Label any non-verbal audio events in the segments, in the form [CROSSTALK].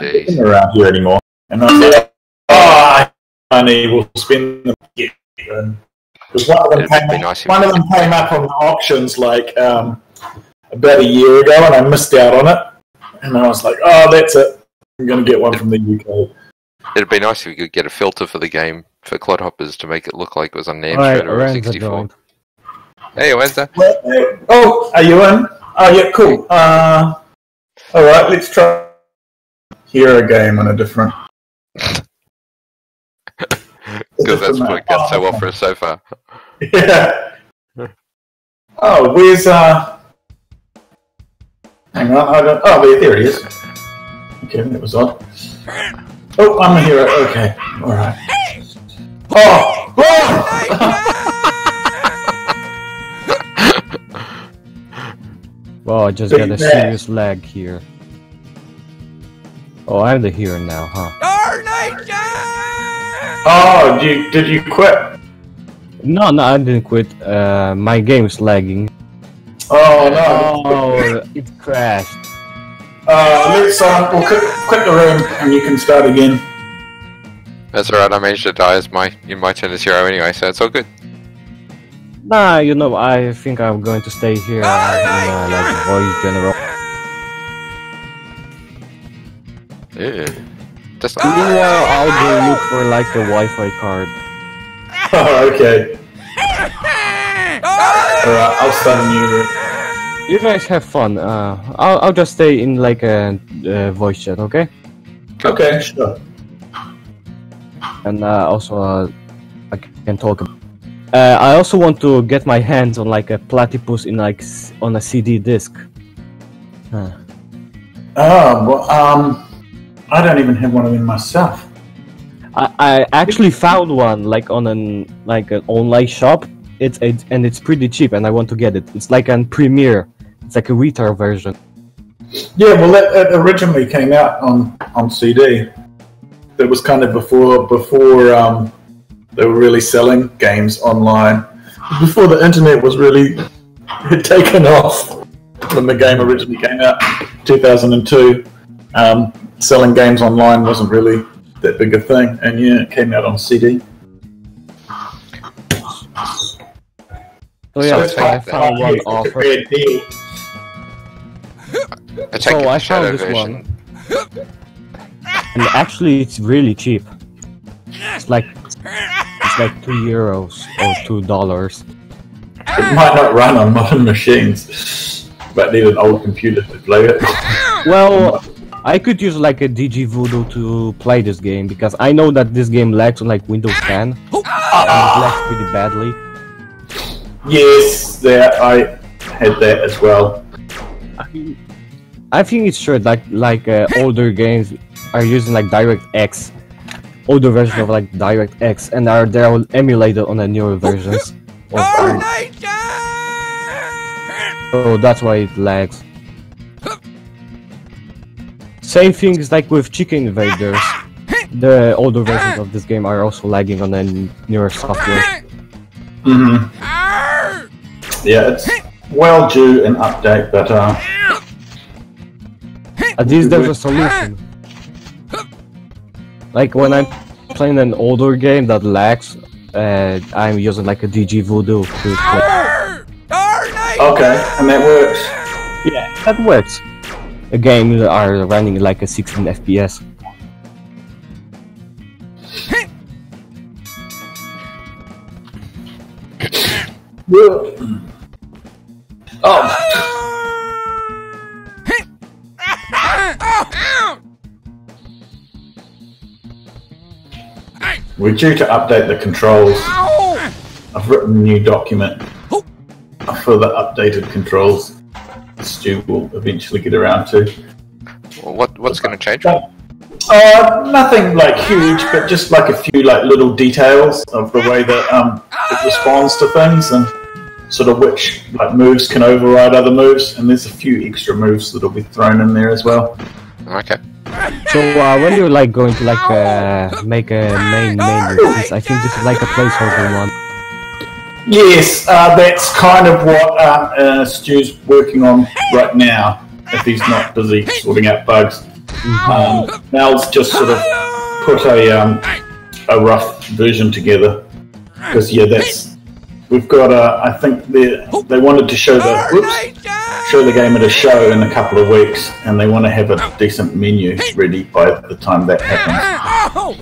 Jeez. around here anymore. And I said, oh, money, we'll spend them. Yeah. And Because one of them It'd came up, nice one of them came up on the auctions like um, about a year ago, and I missed out on it. And I was like, oh, that's it. I'm going to get one from the UK. It'd be nice if we could get a filter for the game for Clodhoppers to make it look like it was on the Alright, Amstrad or a 64. Hey, Wednesday. Well, Oh, are you in? Oh, yeah, cool. Uh, all right, let's try Hero game on a different. [LAUGHS] Because that's what it gets so well for us so far. [LAUGHS] Yeah. Oh, where's uh? Hang on, I don't. Oh, there, there he is. Okay, that was odd. Oh, I'm a hero. Okay, all right. Oh, oh! [LAUGHS] Well, I just Big got a bad. serious lag here. Oh, I'm the hero now, huh? oh, did you, did you quit? No, no, I didn't quit. Uh, my game is lagging. Oh no! Oh, it crashed. Uh, let's uh, we'll quit, quit the room and you can start again. That's alright, I managed to die as my in my turn as hero anyway, so it's all good. Nah, you know, I think I'm going to stay here uh, in uh, like voice general. Ew. Just Meanwhile, I'll go look for like a Wi-Fi card. [LAUGHS] Oh, okay. [LAUGHS] All right, I'll start a new room. You guys have fun. Uh, I'll I'll just stay in like a uh, voice chat, okay? Okay, sure. And uh, also, uh, I can talk. Uh, I also want to get my hands on like a platypus in like s- on a CD disc. Huh. Oh, well, um, I don't even have one of them myself. I, I actually found one like on an like an online shop. It's it, and it's pretty cheap, and I want to get it. It's like an premiere. It's like a retard version. Yeah, well, that, it originally came out on on CD. It was kind of before before um, they were really selling games online. Before the internet was really had [LAUGHS] taken off when the game originally came out, 2002. Um, selling games online wasn't really that big a thing, and yeah, it came out on CD. Oh yeah, so I like found one Yeah, offer. fair deal. I take So it I the shadow found this version. one. [LAUGHS] And actually, it's really cheap. It's like it's like two euros or two dollars. It might not run on modern machines, but need an old computer to play it. Well, [LAUGHS] [LAUGHS] I could use like a DG Voodoo to play this game because I know that this game lags on like Windows 10. And it lags pretty badly. Yes, there I had that as well. I mean, I think it's true like like uh, older games are using like DirectX, older version of like DirectX, and are they're all emulated on the newer versions. of ARM. So that's why it lags. Same things like with Chicken Invaders. The older versions of this game are also lagging on the newer software. hmm Yeah, it's well due an update, but uh, At least there's a solution. Like when I'm playing an older game that lags, uh, I'm using like a DG Voodoo to play. okay, and that works. Yeah, that works. The games are running like a 16 FPS. Oh, we're due to update the controls. I've written a new document for the updated controls. Stu will eventually get around to. Well, what what's going to change? Uh, nothing like huge, but just like a few like little details of the way that um, it responds to things and sort of which like moves can override other moves. And there's a few extra moves that'll be thrown in there as well. Okay. So uh, when you're like going to like uh, make a main main release, I think this is like a placeholder one. Yes, uh, that's kind of what um, uh, Stu's working on right now. If he's not busy sorting out bugs, Um, Mal's just sort of put a um, a rough version together because yeah, that's we've got. Uh, I think they they wanted to show the show the game at a show in a couple of weeks, and they want to have a decent menu ready by the time that happens.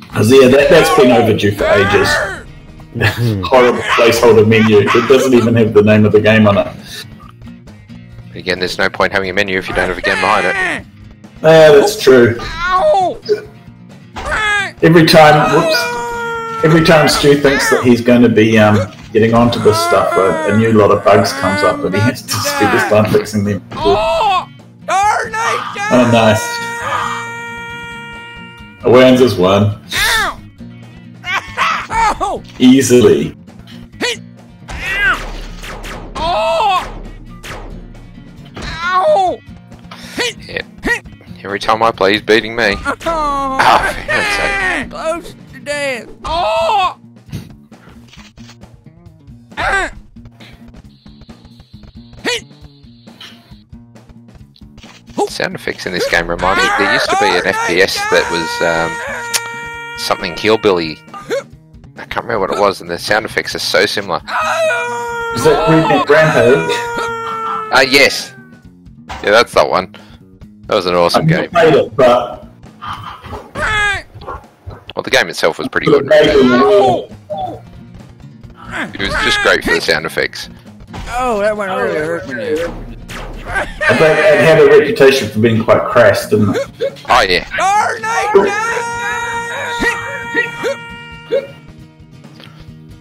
Because yeah, that, that's been overdue for ages. [LAUGHS] Horrible placeholder menu. It doesn't even have the name of the game on it. Again, there's no point having a menu if you don't have a game behind it. Yeah, that's true. Every time, whoops, every time Stu thinks that he's going to be um, getting onto this stuff, a, a new lot of bugs comes up, and he has to spend his time fixing them. Oh, nice. Wins has won easily. Yeah. Every time I play, he's beating me. Oh, for heaven's. Close to death. Oh! Ah! Sound effects in this game remind me. There used to be an FPS that was um, something hillbilly. I can't remember what it was, and the sound effects are so similar. Is that Redneck Rampage? Ah, yes. Yeah, that's that one. That was an awesome I've game. played it, but Well, the game itself was pretty good. made it It was just great for the sound effects. Oh, that one really hurt me. I think it had a reputation for being quite crass, didn't it? Oh yeah,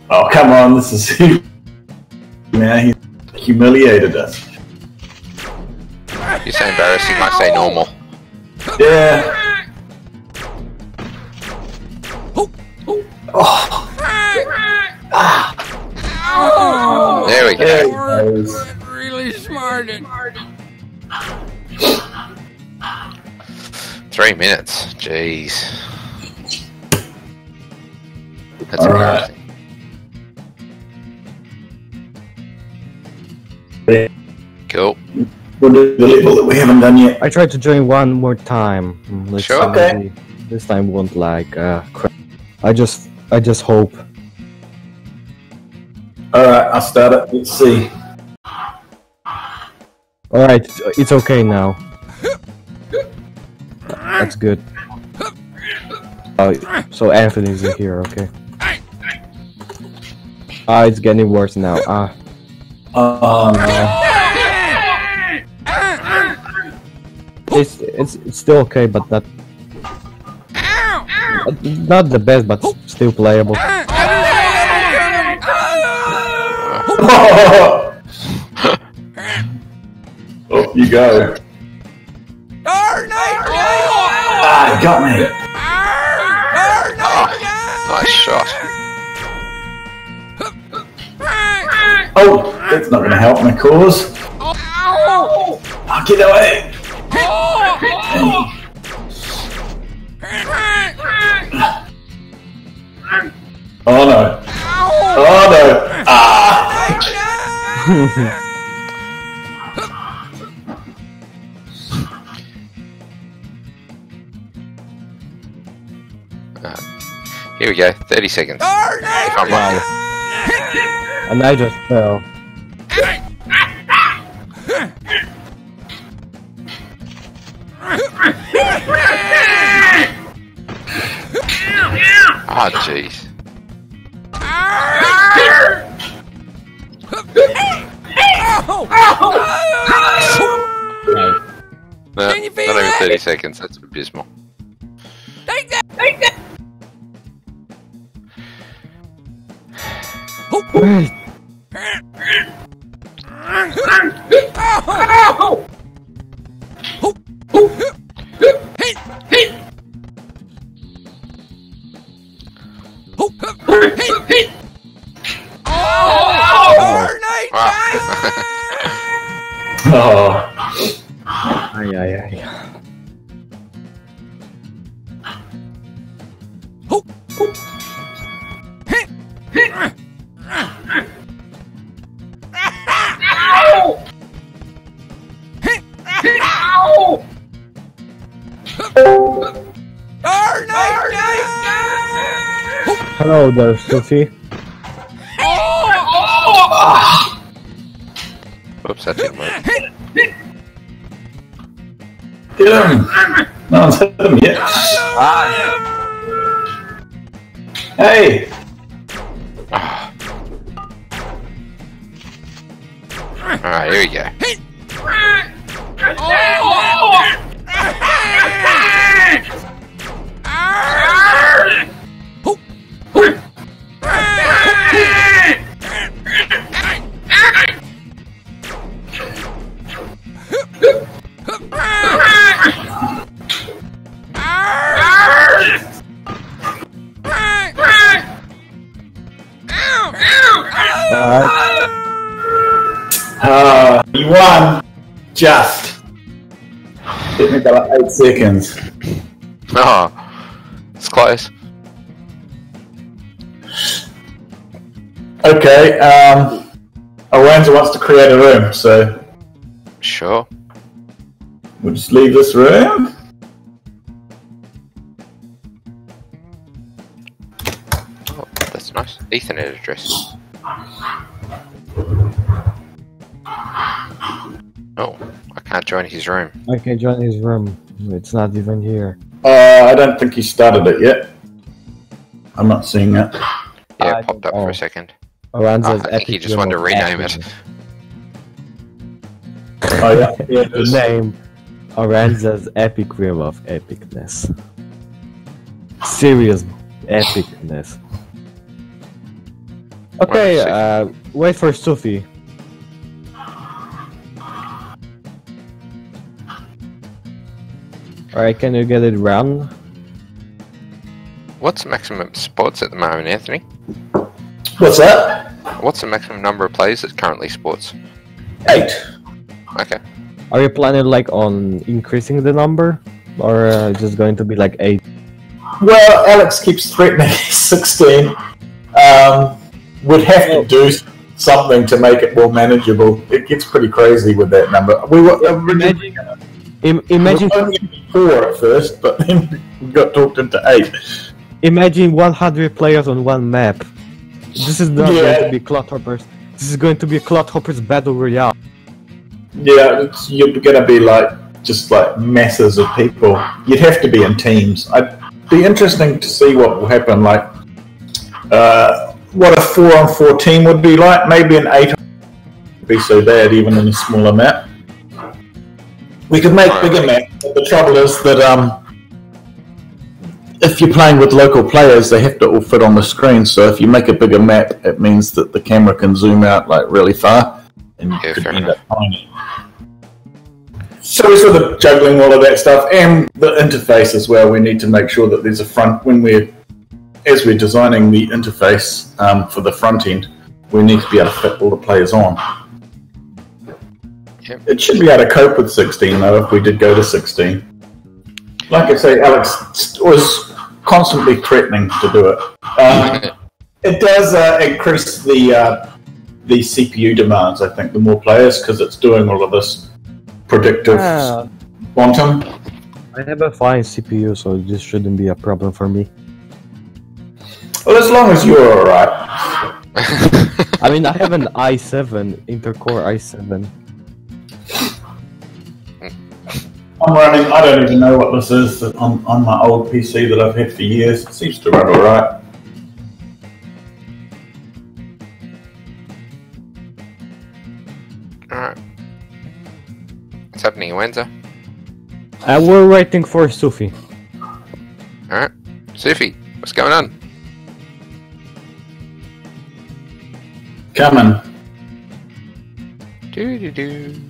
Oh, come on, this is. [LAUGHS] now he humiliated us. you say embarrassing, I say normal. Yeah. Oh. There we There he go. goes. Really smarted. Three minutes. Jeez. That's All right. Cool. We'll do the level that we haven't done yet. I tried to join one more time. Let's Sure. Okay. This time won't like uh cra- I just I just hope. Alright, I'll start it. Let's see. Alright, it's, it's okay now. That's good. Oh, so Anthony's in here, okay. Ah, it's getting worse now. Ah, Oh no. it's it's it's still okay, but not not the best, but still playable. [LAUGHS] oh, you go. Ah, got me. Nice shot. Oh, that's not going to help my cause. Oh, get away. Oh no. Oh no. Ah. [LAUGHS] Here we go. 30 seconds. If I'm Wow. lucky. And I just fell. Ah, jeez. No, Can you feel not even that? 30 seconds. That's abysmal. Take that! Take that! Ah. There, Sophie. Oops, that didn't. Get him! No one's hit him yet. Hey! Alright, here we go. Just. Hit me by like eight seconds. Oh, it's close. Okay, um. Orandza wants to create a room, so Sure. we'll just leave this room. Oh, that's nice. Ethernet address. Join his room. I can join his room. It's not even here. Uh, I don't think he started it yet. I'm not seeing it. Yeah, it popped up don't for a second. Orandza's Ah, I think he just wanted to of rename it. Oh yeah, yeah. [LAUGHS] it The name Orandza's Epic Rim of Epicness. Serious epicness. Okay, Wait a uh, wait for Sophie. Alright, can you get it round? What's the maximum sports at the moment, Anthony? What's that? What's the maximum number of players that currently sports? Eight. Okay. Are you planning like on increasing the number? Or uh, just going to be like 8? Well, Alex keeps threatening [LAUGHS] 16. Um, would have to do something to make it more manageable. It gets pretty crazy with that number. We were originally Im- we imagine four at first, but then we got talked into eight. Imagine 100 players on one map. This is not Yeah. going to be Clodhoppers. This is going to be a Clodhoppers Battle Royale. Yeah, it's, you're gonna be like just like masses of people. You'd have to be in teams. I'd be interesting to see what will happen. Like, uh, what a four-on-four team would be like. Maybe an eight would be so bad, even in a smaller map. We could make bigger maps. But the trouble is that um, if you're playing with local players, they have to all fit on the screen. So if you make a bigger map, it means that the camera can zoom out like really far, and you Yeah, could end enough. up tiny. So we're sort of juggling all of that stuff and the interface as well. We need to make sure that there's a front when we're as we're designing the interface um, for the front end. We need to be able to fit all the players on. Yep. It should be able to cope with 16 though if we did go to 16. Like I say, Alex was constantly threatening to do it. Um, it does uh, increase the uh, the CPU demands. I think the more players because it's doing all of this predictive Ah, quantum. I have a fine CPU, so this shouldn't be a problem for me. Well, as long as you're alright. [LAUGHS] I mean, I have an i7, Intel Core i7. I'm running. I don't even know what this is on, on my old PC that I've had for years. It seems to run alright. Alright. What's happening, Wenza? Uh, we're waiting for Sufi. Alright. Sufi, what's going on? Coming. Do do do.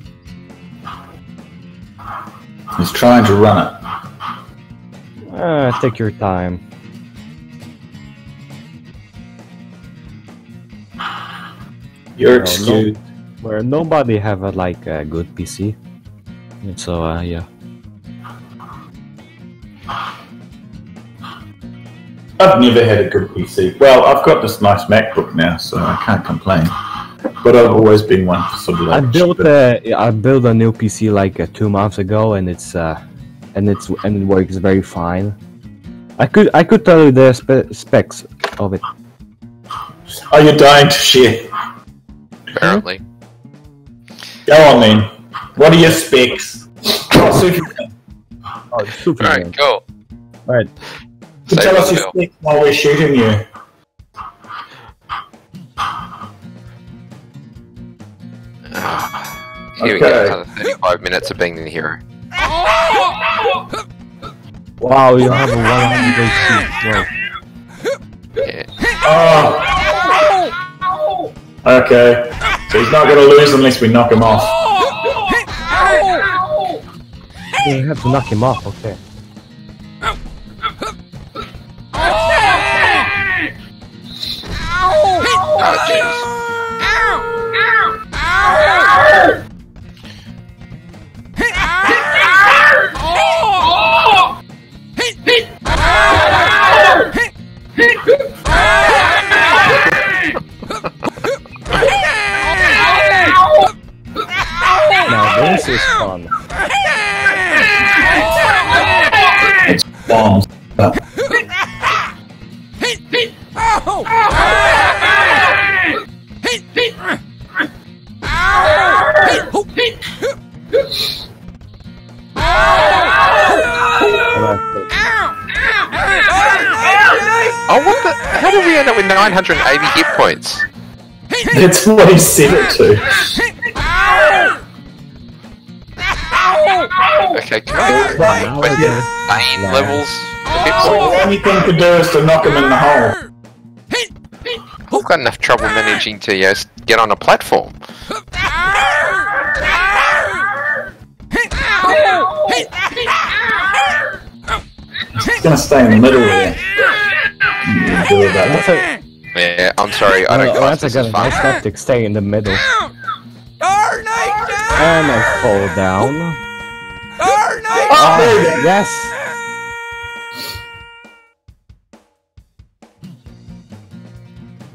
He's trying to run it. Uh, take your time. You're no. excused. Where nobody have a like a good PC. And so uh, yeah. I've never had a good PC. Well, I've got this nice MacBook now, so I can't complain. But I've always been one for sort of I like. built a I built a new PC like uh, two months ago, and it's uh, and it's and it works very fine. I could I could tell you the spe- specs of it. Are you dying to shit? Apparently. Go on then. What are your specs? Oh, Superman. Oh, super. Alright, cool. Alright. Save Tell us your specs while we're shooting you. Here we go. Okay. Another 35 minutes of being the hero. Wow, you have a 100 HP. Wow. Yeah. Oh. Okay. So he's not going to lose unless we knock him off. You have to knock him off. Okay. Ah, oh, jeez. Now this is fun. It's Bombs. Alright, What the? How did we end up with 980 hit points? That's what he set it to. Okay, can I Now wait, I get it. Bane Nah. levels hit So points? the only thing to do is to knock him in the hole. I've got enough trouble managing to yes, get on a platform. He's to stay in the middle there. Mm, do that. That's a, Yeah, I'm sorry, I don't oh, class that's this a good nice tactic. Stay in the middle. Darn night, And I fall down. darn. Oh, there. Yes!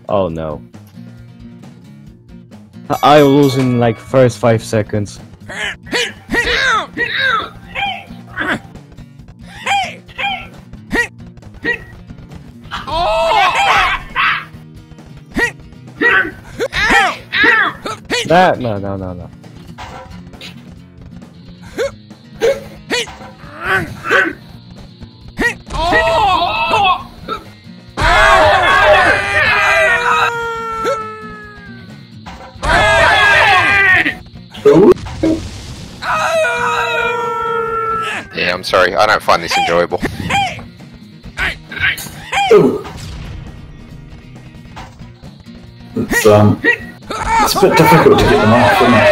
Oh no. I- lose in like first five seconds. That no no no no. Yeah, I'm sorry, I don't find this enjoyable. It's, um, it's a bit difficult to get them off, isn't it?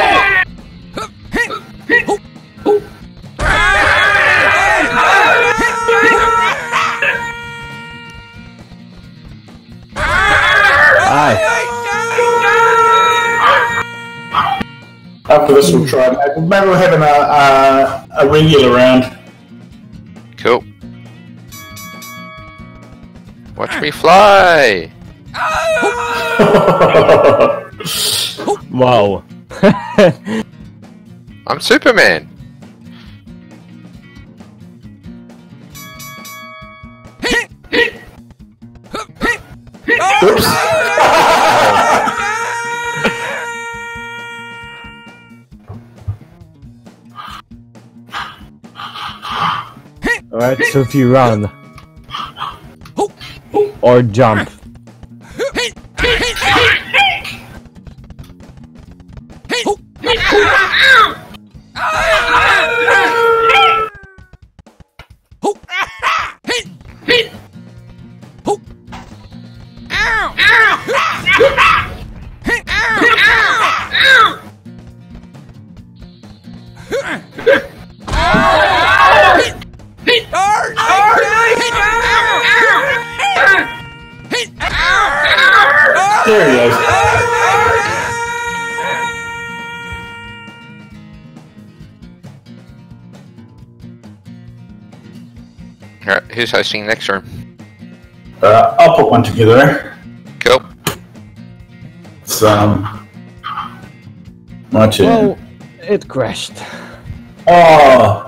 Aye. After this, we'll try. Maybe we'll have an, uh, uh, a regular round. Cool. Watch me fly! [LAUGHS] Wow. [LAUGHS] I'm Superman! Oops. Alright, so if you run [LAUGHS] or jump, Yeah. [LAUGHS] testing next turn? Uh, I'll put one together. Cool. So, um, much well, it crashed. Oh.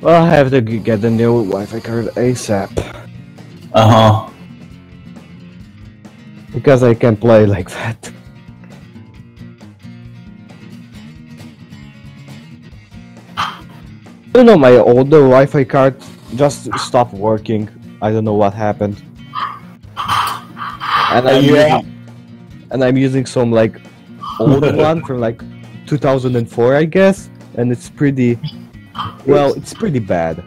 Well, I have to get the new Wi-Fi card ASAP. Uh huh. Because I can't play like that. Don't know. My older Wi-Fi card just stopped working. I don't know what happened. And I'm Yeah. using, and I'm using some like old [LAUGHS] one from like 2004, I guess, and it's pretty. Well, it's pretty bad.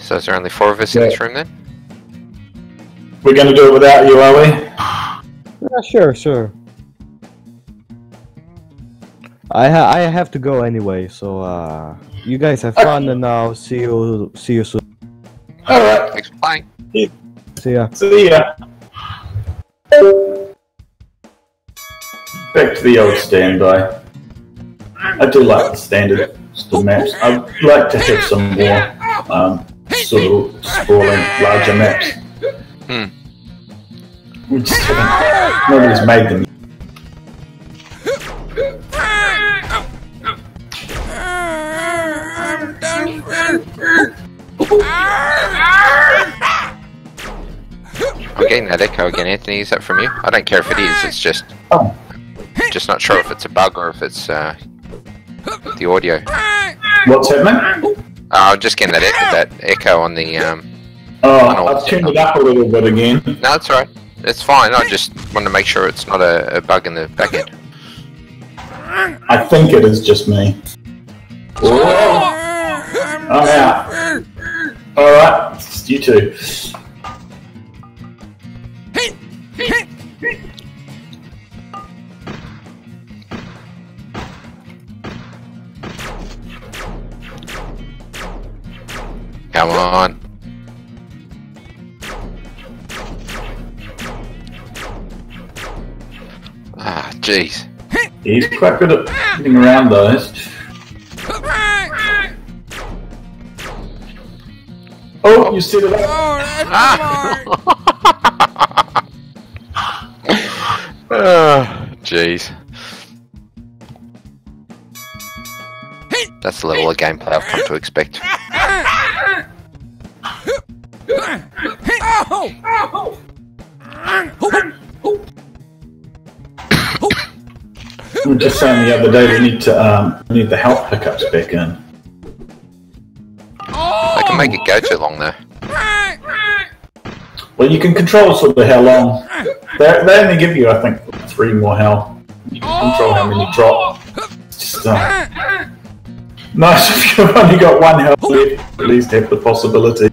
So is there only four of us in this room then? We're going to do it without you, are we? Yeah, sure, sure. I ha- I have to go anyway, so uh, you guys have fun, and I'll see you see you soon. All right. Thanks for playing. See ya. See ya. Back to the old standby. I do like the standard still maps. I'd like to have some more um, sort of sprawling, larger maps. Hmm. We just haven't. Nobody's made them. I'm getting that echo again, Anthony. Is that from you? I don't care if it is. It's just Oh, just not sure if it's a bug or if it's uh, the audio. what's happening? Uh, I'm just getting that e- that echo on the. Um... Oh, I've turned it up a little bit again. No, that's all right. It's fine. I just want to make sure it's not a, a bug in the back end. I think it is just me. Whoa. I'm I'm out. All right, it's you two. Come on. Ah, jeez. He's quite good at getting around those. You set it up. Oh, [LAUGHS] jeez. That's the level of gameplay I've come to expect. We were just saying the other day we need to um, we need the health pickups back in. I can make it go too long though. Well, you can control sort of how long. [LAUGHS] They, they only give you, I think, three more health. You can control how many drop. It's just uh, [LAUGHS] nice if you've only got one health left. At least have the possibility.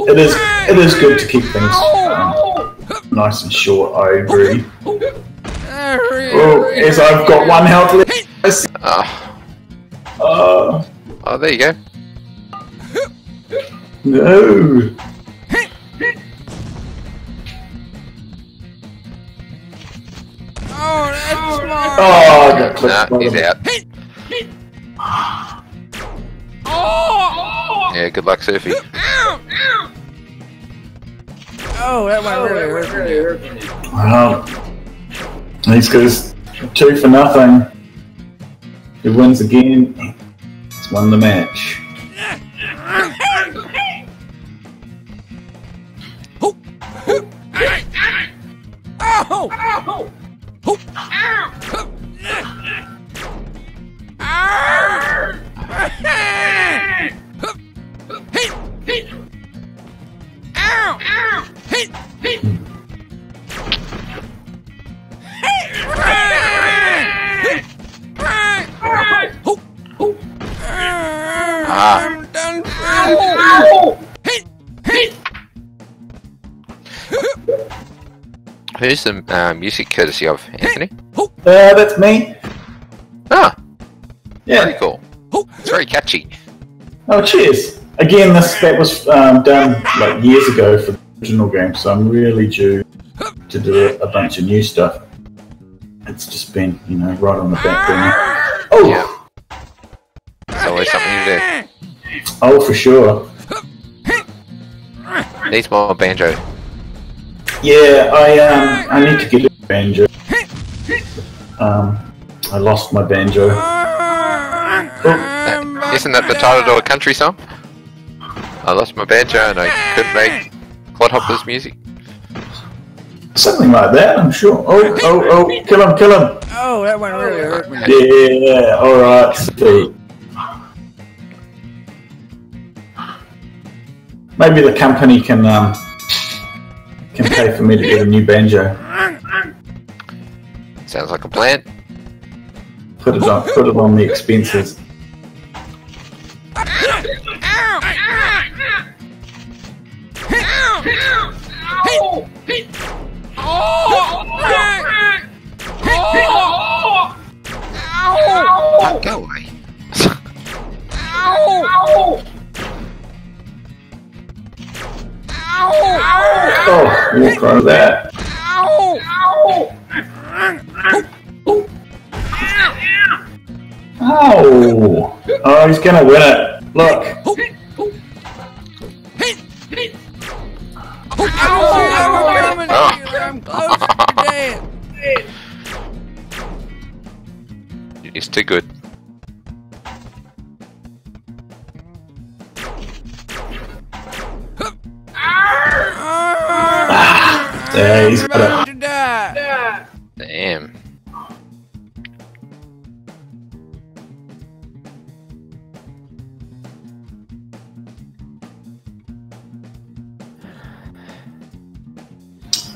It is it is good to keep things um, nice and short. I agree. Oh, as I've got one health left. Ah, Uh, oh, there you go. No. Oh, that's smart. Oh, I got clipped Nah, by he's them. out. Oh! Yeah, good luck, Sophie. Ow! Ow! Oh, that might really oh, hurt. Well, he's goes two for nothing. He wins again. He's won the match. Who's the uh, music courtesy of, Anthony? Uh, that's me. Ah, very Yeah. cool. It's very catchy. Oh, cheers. Again, this that was um, done like years ago for the original game, so I'm really due to do a, a bunch of new stuff. It's just been, you know, right on the back burner. Oh, Yeah. There's always something to do. oh, for sure. do. Needs more banjo. Yeah, I um, I need to get a banjo. Um, I lost my banjo. Uh, isn't that the title to a country song? I lost my banjo and I couldn't make Clodhopper's music. Something like that, I'm sure. Oh, oh, oh! Kill him! Kill him! Oh, that one really hurt me. Yeah. All right. Sweet. Maybe the company can um, can pay for me to get a new banjo. Sounds like a plan. Put it on. Put it on the expenses. Oh, go away. Oh, over that. Ow! Ow! Oh, oh, he's gonna win it. Look. I'm close to dead. It's too good. Yeah, he's got About it. to die. Damn.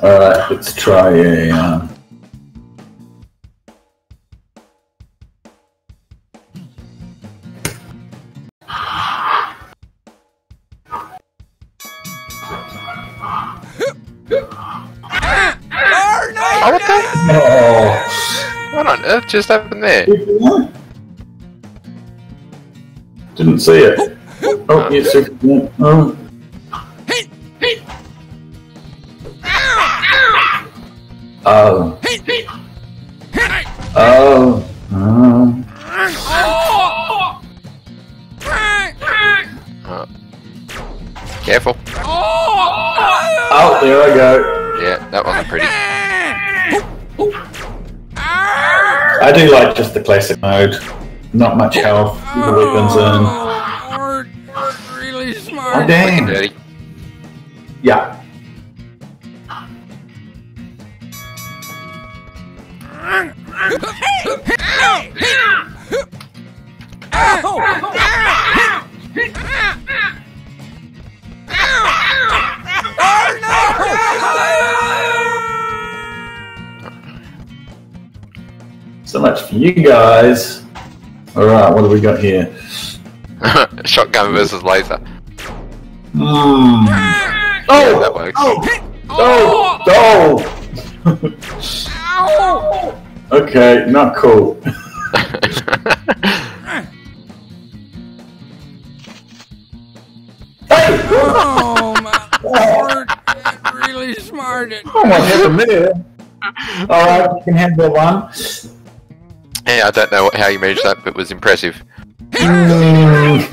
All right, let's try a. Um, just happened there? didn't see it. Oh, yes, sir. Uh, oh, oh, I like just the classic mode. Not much health. The weapons oh, and. Art, really Oh, smart. damn. Much for you guys. Alright, what do we got here? [LAUGHS] Shotgun versus laser. Hmm. Yeah, Oh! that works. Oh! Oh! Okay, not cool. [LAUGHS] Hey! Oh my [LAUGHS] lord, that really smarted. Almost hit the middle. Alright, you can handle one. Yeah, I don't know how you managed that, but it was impressive. I'm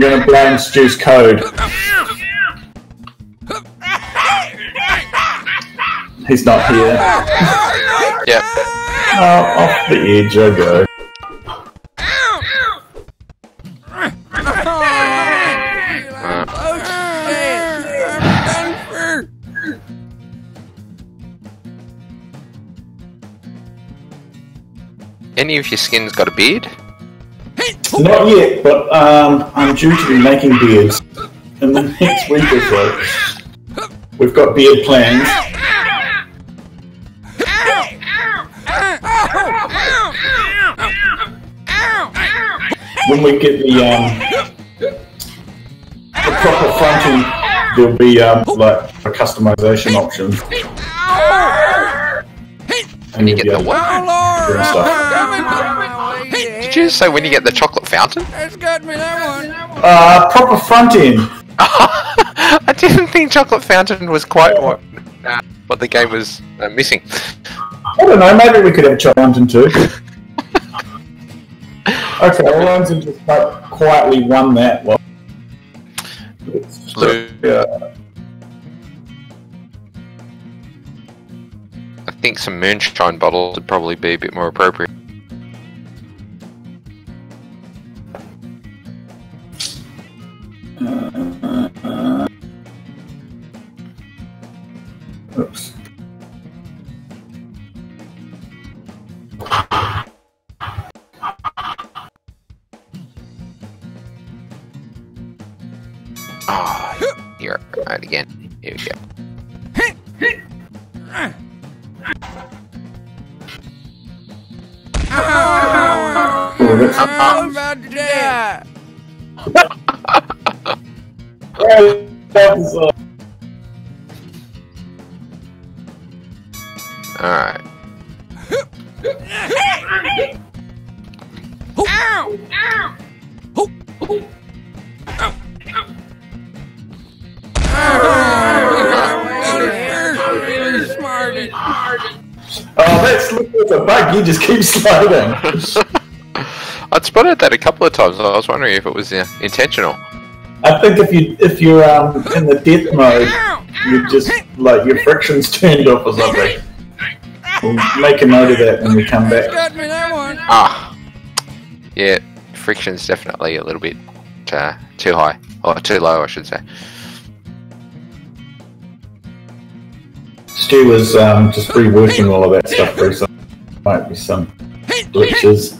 gonna blame Stu's code. He's not here. Yep. Oh, off the edge I go. Any of your skins got a beard? Not yet, but um, I'm due to be making beards in the next week or so. We've got beard plans. When we get the um, the proper fronting, there'll be um, like a customization option. And you get the able what? Lord, Doing stuff. I'm coming to my lady. Did you just say when you get the chocolate fountain? That's got me that one. Uh, proper fronting. [LAUGHS] I didn't think chocolate fountain was quite what uh, what the game was uh, missing. I don't know, maybe we could have Charlton too. [LAUGHS] okay, well, London just like, quietly won that one. Let's Blue. check, think some moonshine bottles would probably be a bit more appropriate. Oops. Ow! Ow! Really smarted. oh, that's look, there's a bug. You just keep sliding. [LAUGHS] I'd spotted that a couple of times. I was wondering if it was uh, intentional. I think if you if you're um, in the death mode, you just like your friction's turned off or something. We'll [LAUGHS] make a note of that when we come back. Got me that one. Ah, yeah, friction's definitely a little bit uh, too high or too low, I should say. Stu was um, just reworking all of that stuff through, so might be some glitches.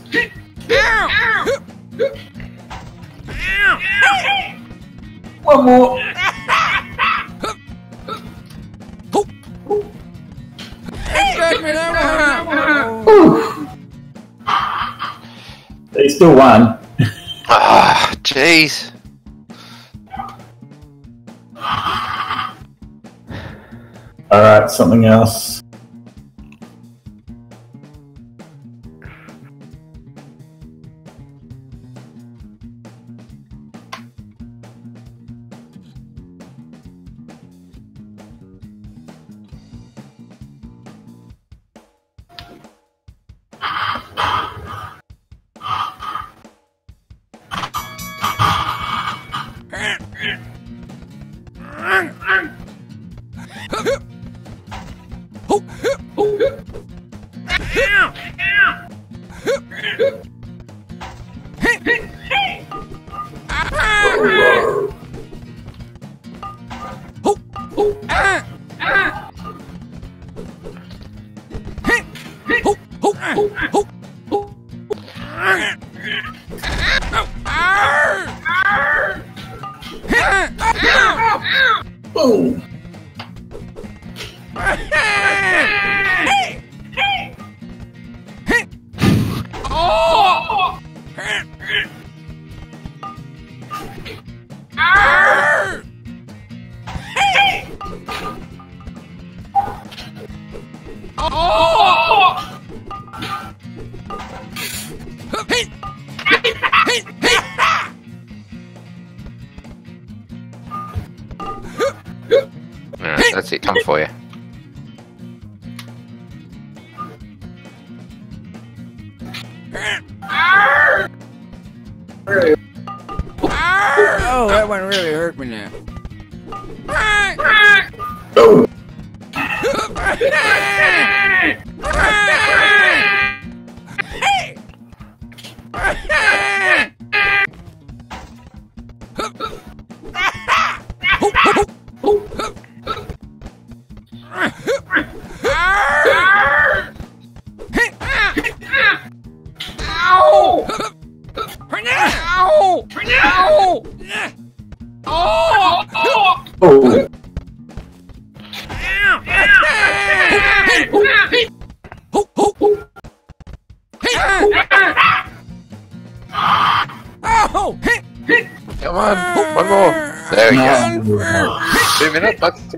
One more. Got me that one. Ooh. They still won. Ah, jeez. All right, something else.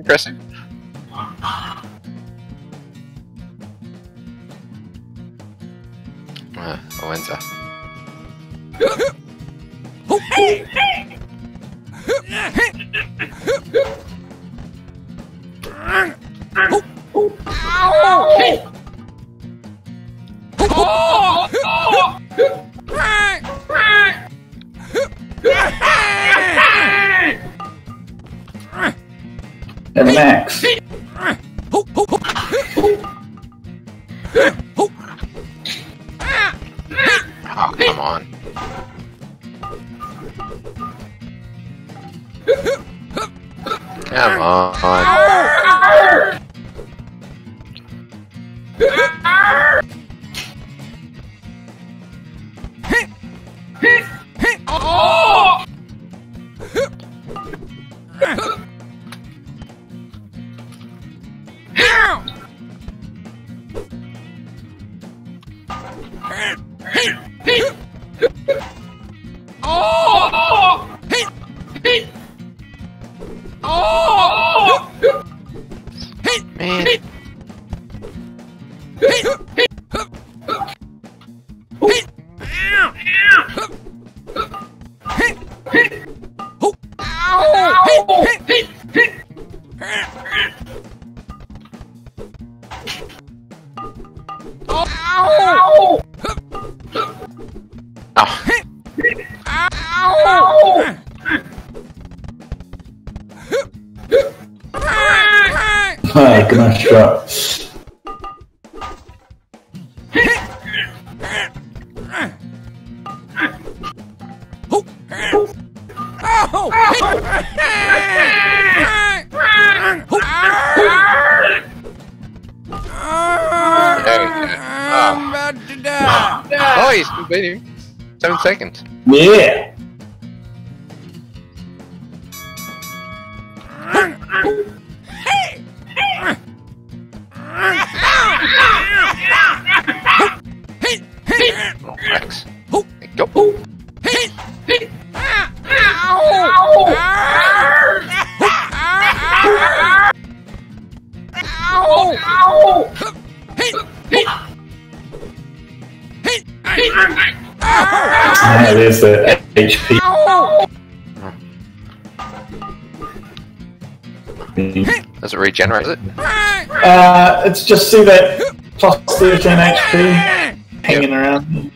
Impressive. Oh, Does it? Uh, it's just see that plus 13 HP hanging around.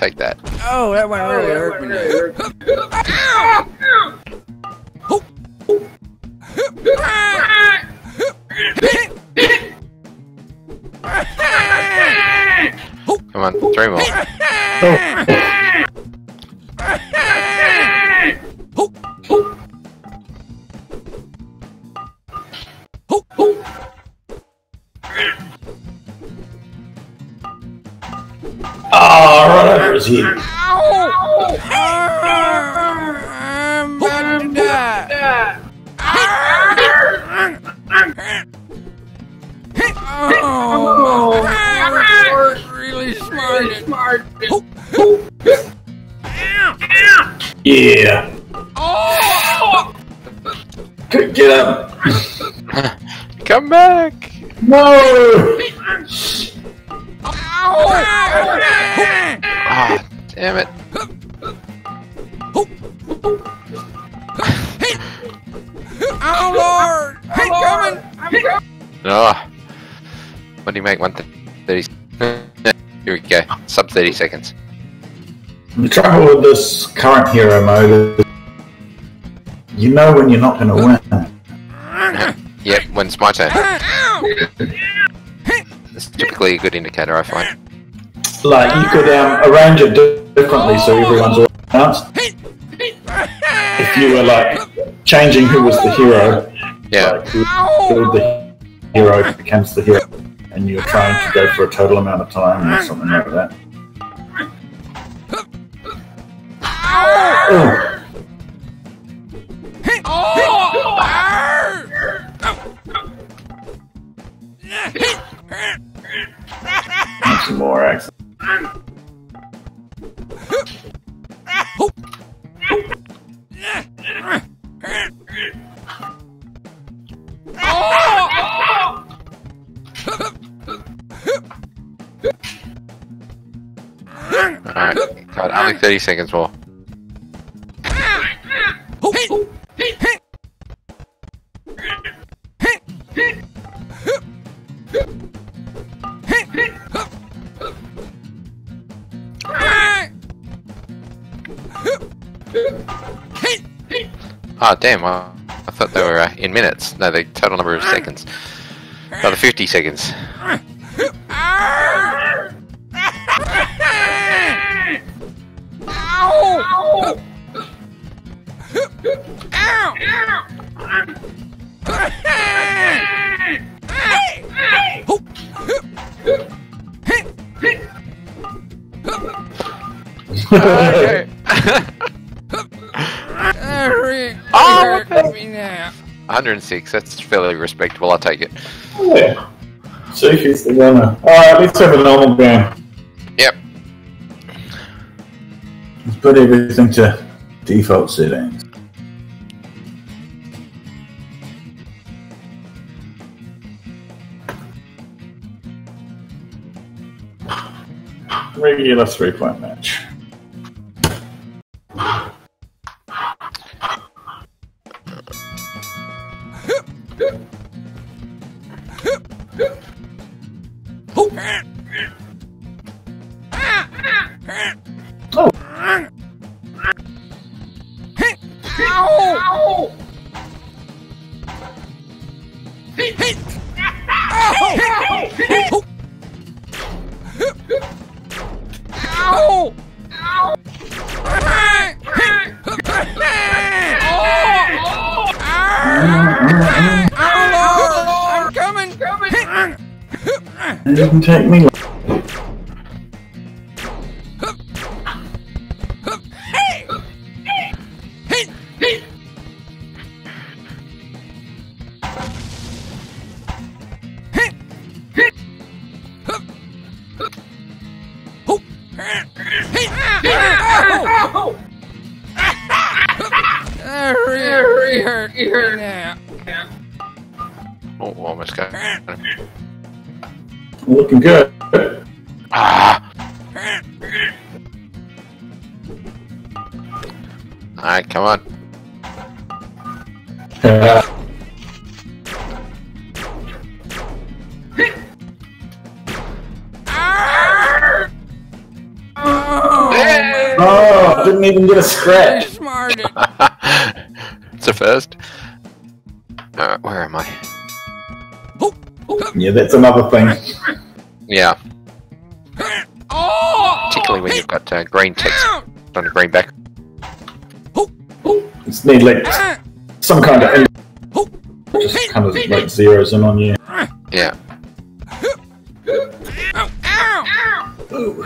Take that. Oh, that one oh, really hurt me. there. Come on, three more. [LAUGHS] Oh, oh over go. Thirty seconds. The trouble with this current hero mode is you know when you're not going to win. Yep, when it's my turn. It's typically a good indicator, I find. Like you could um, arrange it differently so everyone's all announced. If you were like changing who was the hero, Yeah. like who the hero becomes the hero, and you're trying to go for a total amount of time or something like that. Some more accent. Alright. God, only 30 seconds more. Oh, damn. I, I thought they were uh, in minutes. No, the total number of seconds. Another 50 seconds. Ow! Oh, [LAUGHS] [LAUGHS] 106. That's fairly respectable. I'll take it. Yeah. Suki's the winner. Alright, let's have a normal game. Yep. Let's put everything to default settings. Regular three point match. Alright, come on. Uh, [LAUGHS] oh, didn't even get a scratch. Smarted. [LAUGHS] it's a first. Alright, where am I? Yeah, that's another thing. Yeah, Oh! particularly when you've got uh, green text on a green back. It's need like some kind of just kind of like zeros in on you. Yeah. Ooh.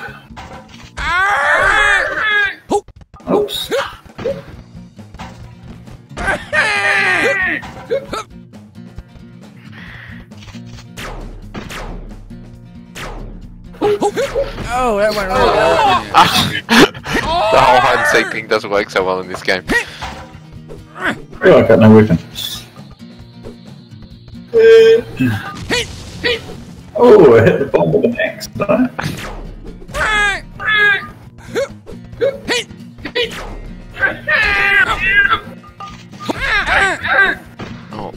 Oops. Oh, that went really the whole hide and seek thing doesn't work so well in this game. Oh, I got no weapon. Oh, I hit the bomb with an axe. did I? Oh.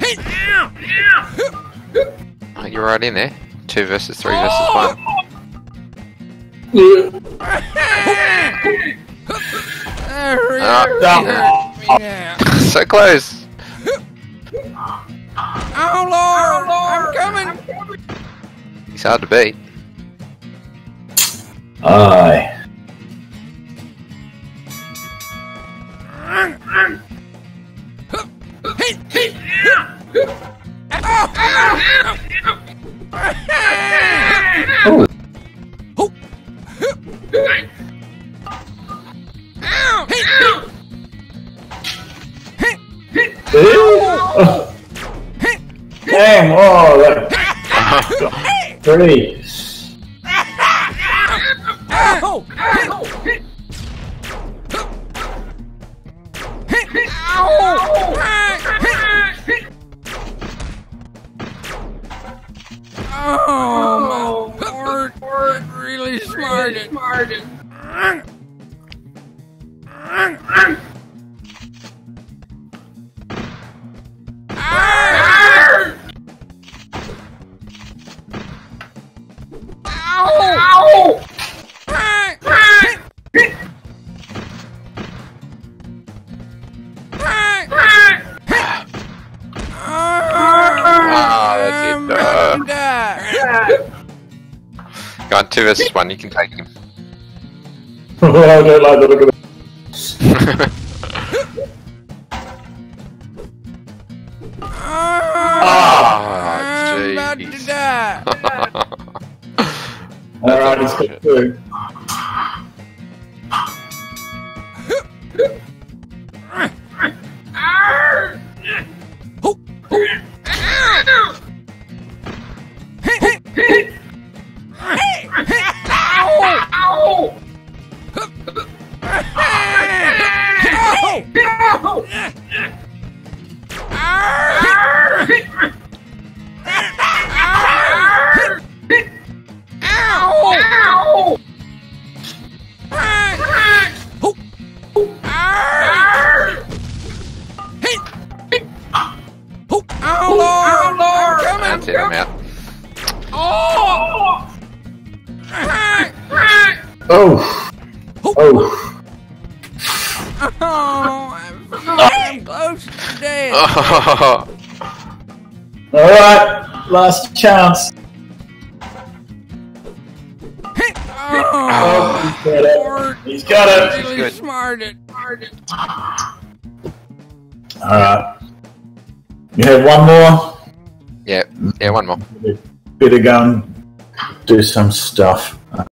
oh, you're right in there. Two versus three versus one. Hurry, Ah, hurt me now. So close. Oh, Lord! I'm coming! He's hard to beat. Aye. That one. You can take him. I don't like the look of it. Ah, I'm about to jeez. [LAUGHS] Alright, he's got two. Last chance. Oh, oh, He's got it. Lord, He's got it. really good. smarted. Alright. You have one more? yeah, yeah, one more. Better go and do some stuff.